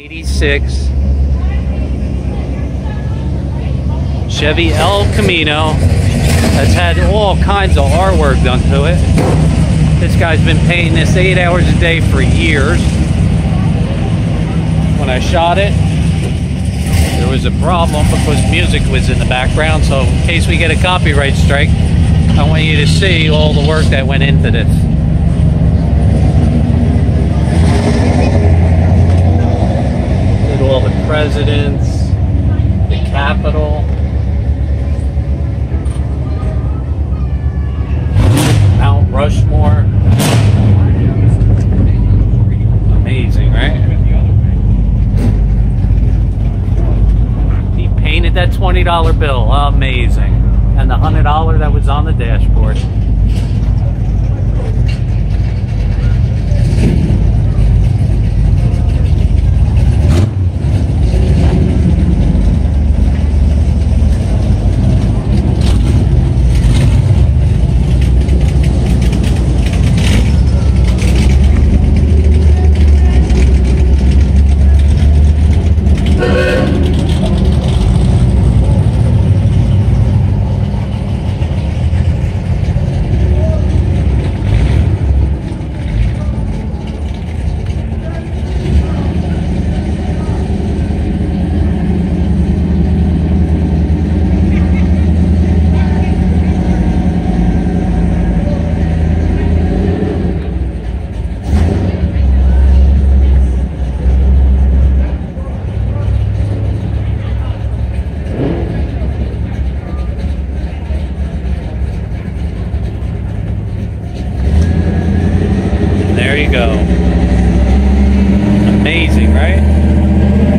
86 Chevy El Camino that's had all kinds of artwork done to it. This guy's been painting this eight hours a day for years. When I shot it, there was a problem because music was in the background. So in case we get a copyright strike, I want you to see all the work that went into this. All the presidents, the Capitol. Mount Rushmore. Amazing, right? He painted that $20 bill. Amazing. And the $100 that was on the dashboard. go. Amazing, right?